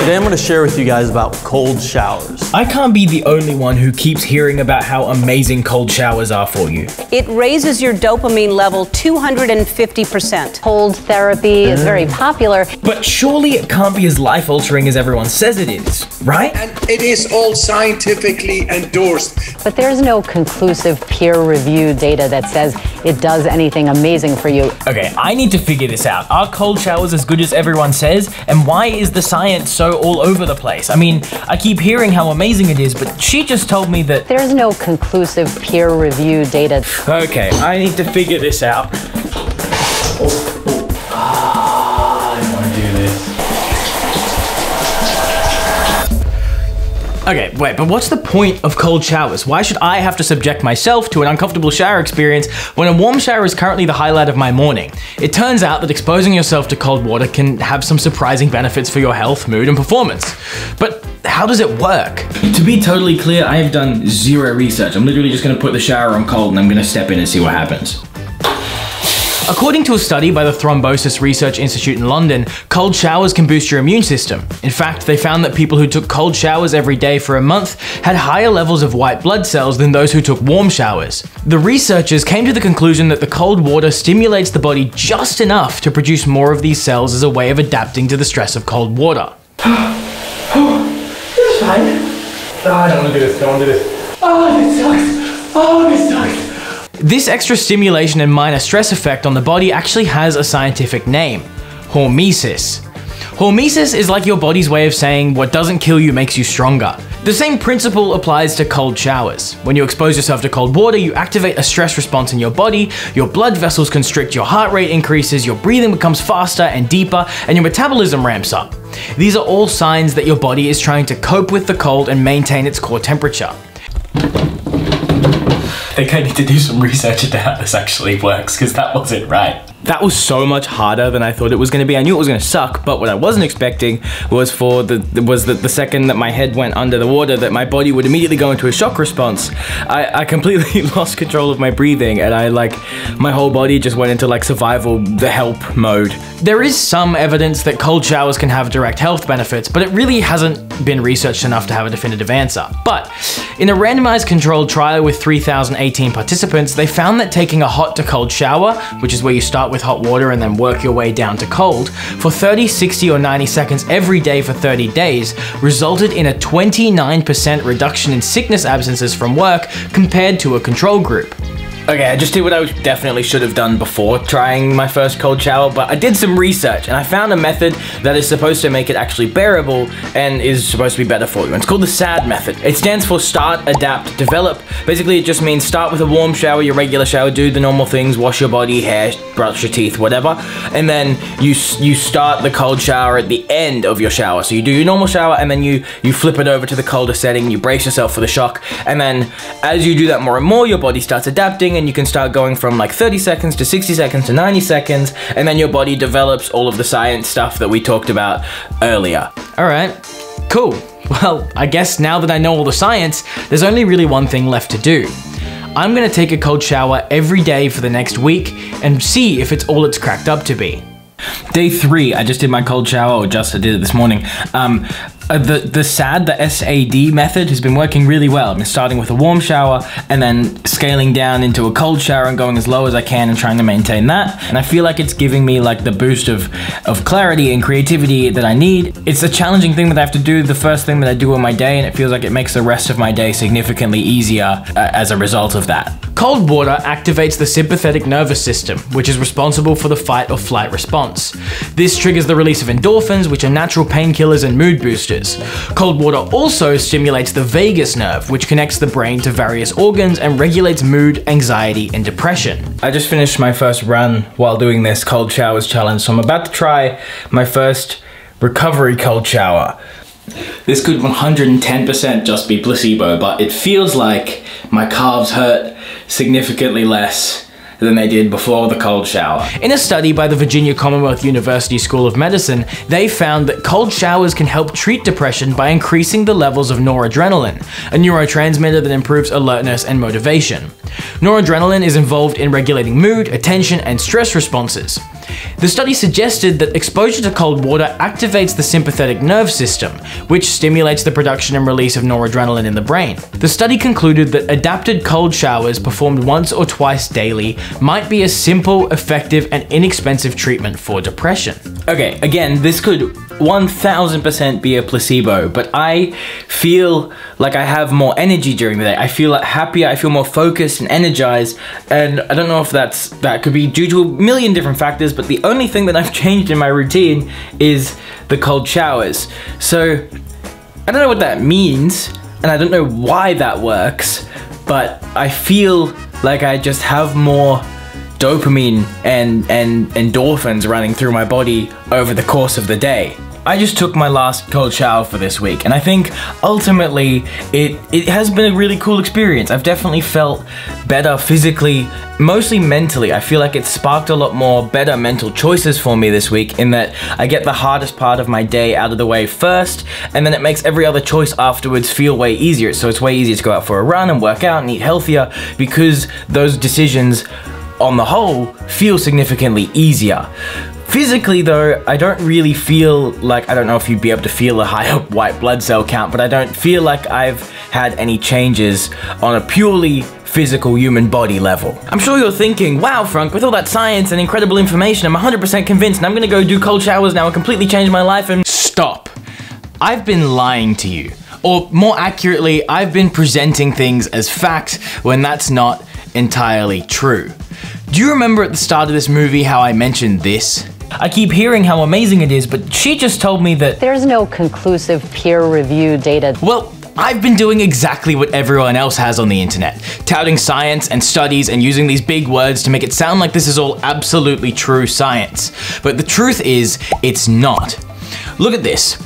Today I'm going to share with you guys about cold showers. I can't be the only one who keeps hearing about how amazing cold showers are for you. It raises your dopamine level 250%. Cold therapy is very mm. popular. But surely it can't be as life altering as everyone says it is, right? And it is all scientifically endorsed. But there's no conclusive peer reviewed data that says it does anything amazing for you. Okay, I need to figure this out. Are cold showers as good as everyone says? And why is the science so all over the place? I mean, I keep hearing how amazing it is, but she just told me that. There's no conclusive peer reviewed data. Okay, I need to figure this out. Ah, Okay, wait, but what's the point of cold showers? Why should I have to subject myself to an uncomfortable shower experience when a warm shower is currently the highlight of my morning? It turns out that exposing yourself to cold water can have some surprising benefits for your health, mood, and performance. But how does it work? To be totally clear, I have done zero research. I'm literally just gonna put the shower on cold and I'm gonna step in and see what happens. According to a study by the Thrombosis Research Institute in London, cold showers can boost your immune system. In fact, they found that people who took cold showers every day for a month had higher levels of white blood cells than those who took warm showers. The researchers came to the conclusion that the cold water stimulates the body just enough to produce more of these cells as a way of adapting to the stress of cold water. It's fine. Oh, I don't want to do this. Don't want to do this. Oh, this sucks. Oh, this sucks. This extra stimulation and minor stress effect on the body actually has a scientific name hormesis. Hormesis is like your body's way of saying what doesn't kill you makes you stronger. The same principle applies to cold showers. When you expose yourself to cold water, you activate a stress response in your body, your blood vessels constrict, your heart rate increases, your breathing becomes faster and deeper, and your metabolism ramps up. These are all signs that your body is trying to cope with the cold and maintain its core temperature. I think I need to do some research into how this actually works because that wasn't right. That was so much harder than I thought it was going to be. I knew it was going to suck, but what I wasn't expecting was for the was that the second that my head went under the water, that my body would immediately go into a shock response. I, I completely lost control of my breathing, and I like my whole body just went into like survival, the help mode. There is some evidence that cold showers can have direct health benefits, but it really hasn't been researched enough to have a definitive answer. But in a randomized controlled trial with 3,018 participants, they found that taking a hot to cold shower, which is where you start with hot water and then work your way down to cold, for 30, 60, or 90 seconds every day for 30 days, resulted in a 29% reduction in sickness absences from work compared to a control group. Okay, I just did what I definitely should have done before trying my first cold shower, but I did some research and I found a method that is supposed to make it actually bearable and is supposed to be better for you. And it's called the SAD method. It stands for Start, Adapt, Develop. Basically, it just means start with a warm shower, your regular shower, do the normal things, wash your body, hair, brush your teeth, whatever. And then you you start the cold shower at the end of your shower. So you do your normal shower and then you, you flip it over to the colder setting, you brace yourself for the shock. And then as you do that more and more, your body starts adapting and you can start going from like 30 seconds to 60 seconds to 90 seconds, and then your body develops all of the science stuff that we talked about earlier. All right, cool. Well, I guess now that I know all the science, there's only really one thing left to do. I'm gonna take a cold shower every day for the next week and see if it's all it's cracked up to be. Day three, I just did my cold shower, or just I did it this morning. Um, uh, the the SAD, the SAD method has been working really well. I've been starting with a warm shower and then scaling down into a cold shower and going as low as I can and trying to maintain that. And I feel like it's giving me like the boost of of clarity and creativity that I need. It's a challenging thing that I have to do the first thing that I do in my day, and it feels like it makes the rest of my day significantly easier uh, as a result of that. Cold water activates the sympathetic nervous system, which is responsible for the fight or flight response. This triggers the release of endorphins, which are natural painkillers and mood boosters. Cold water also stimulates the vagus nerve, which connects the brain to various organs and regulates mood, anxiety, and depression. I just finished my first run while doing this cold showers challenge, so I'm about to try my first recovery cold shower. This could 110% just be placebo, but it feels like my calves hurt significantly less than they did before the cold shower. In a study by the Virginia Commonwealth University School of Medicine, they found that cold showers can help treat depression by increasing the levels of noradrenaline, a neurotransmitter that improves alertness and motivation. Noradrenaline is involved in regulating mood, attention, and stress responses. The study suggested that exposure to cold water activates the sympathetic nerve system, which stimulates the production and release of noradrenaline in the brain. The study concluded that adapted cold showers performed once or twice daily might be a simple, effective, and inexpensive treatment for depression. Okay, again, this could 1000% be a placebo, but I feel like I have more energy during the day. I feel like happier, I feel more focused and energized, and I don't know if that's that could be due to a million different factors, but the only thing that I've changed in my routine is the cold showers. So I don't know what that means, and I don't know why that works, but I feel like I just have more dopamine and, and endorphins running through my body over the course of the day. I just took my last cold shower for this week, and I think ultimately it it has been a really cool experience. I've definitely felt better physically, mostly mentally. I feel like it sparked a lot more better mental choices for me this week in that I get the hardest part of my day out of the way first, and then it makes every other choice afterwards feel way easier. So it's way easier to go out for a run and work out and eat healthier because those decisions on the whole feel significantly easier. Physically, though, I don't really feel like I don't know if you'd be able to feel a higher white blood cell count, but I don't feel like I've had any changes on a purely physical human body level. I'm sure you're thinking, wow, Frank, with all that science and incredible information, I'm 100% convinced and I'm gonna go do cold showers now and completely change my life and stop. I've been lying to you. Or more accurately, I've been presenting things as fact when that's not entirely true. Do you remember at the start of this movie how I mentioned this? I keep hearing how amazing it is, but she just told me that There's no conclusive peer reviewed data. well, I've been doing exactly what everyone else has on the internet, touting science and studies and using these big words to make it sound like this is all absolutely true science. But the truth is, it's not. Look at this.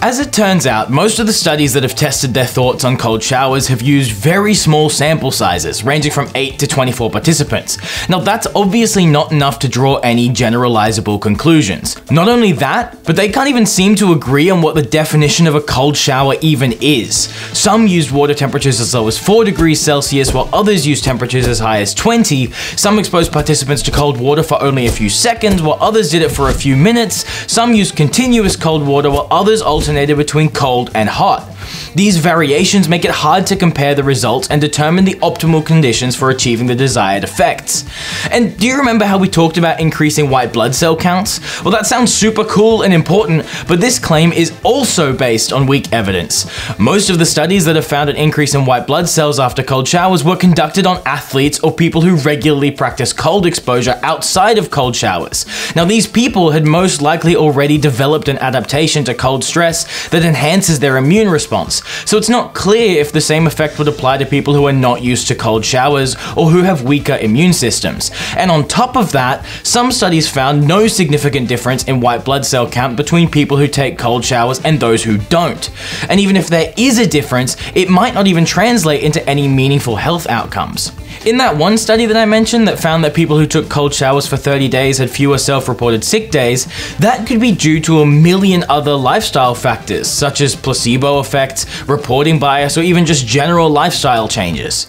As it turns out, most of the studies that have tested their thoughts on cold showers have used very small sample sizes, ranging from 8 to 24 participants. Now that's obviously not enough to draw any generalizable conclusions. Not only that, but they can't even seem to agree on what the definition of a cold shower even is. Some used water temperatures as low as 4 degrees Celsius, while others used temperatures as high as 20. Some exposed participants to cold water for only a few seconds, while others did it for a few minutes. Some used continuous cold water, while others alternated between cold and hot. These variations make it hard to compare the results and determine the optimal conditions for achieving the desired effects. And do you remember how we talked about increasing white blood cell counts? Well, that sounds super cool and important, but this claim is also based on weak evidence. Most of the studies that have found an increase in white blood cells after cold showers were conducted on athletes or people who regularly practice cold exposure outside of cold showers. Now, these people had most likely already developed an adaptation to cold stress that enhances their immune response, so it's not clear if the same effect would apply to people who are not used to cold showers or who have weaker immune systems. And on top of that, some studies found no significant difference in white blood cell count between people who take cold showers and those who don't. And even if there is a difference, it might not even translate into any meaningful health outcomes. In that one study that I mentioned that found that people who took cold showers for 30 days had fewer self-reported sick days, that could be due to a million other lifestyle factors, such as placebo effects, reporting bias, or even just general lifestyle changes.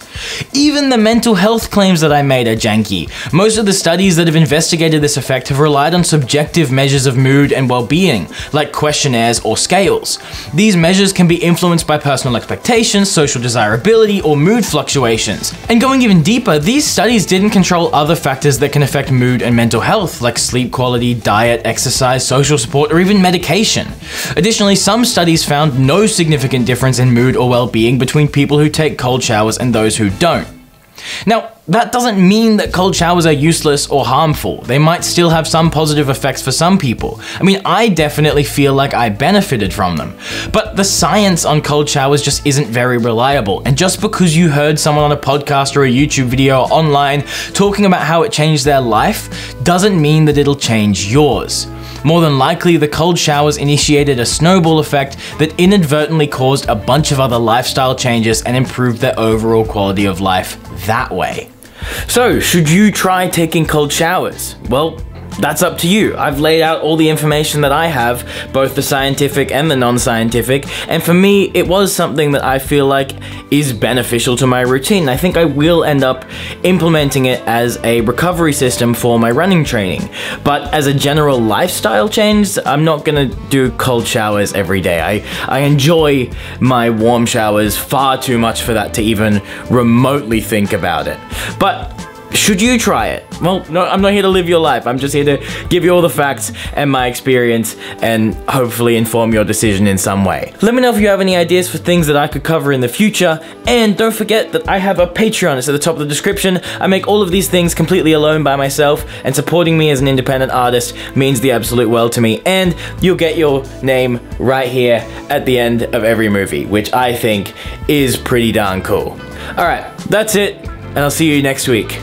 Even the mental health claims that I made are janky. Most of the studies that have investigated this effect have relied on subjective measures of mood and well-being, like questionnaires or scales. These measures can be influenced by personal expectations, social desirability, or mood fluctuations. And going deeper, these studies didn't control other factors that can affect mood and mental health, like sleep quality, diet, exercise, social support, or even medication. Additionally, some studies found no significant difference in mood or well-being between people who take cold showers and those who don't. Now, that doesn't mean that cold showers are useless or harmful. They might still have some positive effects for some people. I mean, I definitely feel like I benefited from them. But the science on cold showers just isn't very reliable. And just because you heard someone on a podcast or a YouTube video or online talking about how it changed their life doesn't mean that it'll change yours. More than likely, the cold showers initiated a snowball effect that inadvertently caused a bunch of other lifestyle changes and improved their overall quality of life that way. So, should you try taking cold showers? Well, that's up to you. I've laid out all the information that I have, both the scientific and the non-scientific, and for me, it was something that I feel like is beneficial to my routine. I think I will end up implementing it as a recovery system for my running training. But as a general lifestyle change, I'm not gonna do cold showers every day. I, I enjoy my warm showers far too much for that to even remotely think about it. But should you try it? Well, no, I'm not here to live your life. I'm just here to give you all the facts and my experience and hopefully inform your decision in some way. Let me know if you have any ideas for things that I could cover in the future. And don't forget that I have a Patreon. It's at the top of the description. I make all of these things completely alone by myself and supporting me as an independent artist means the absolute world to me. And you'll get your name right here at the end of every movie, which I think is pretty darn cool. All right, that's it, and I'll see you next week.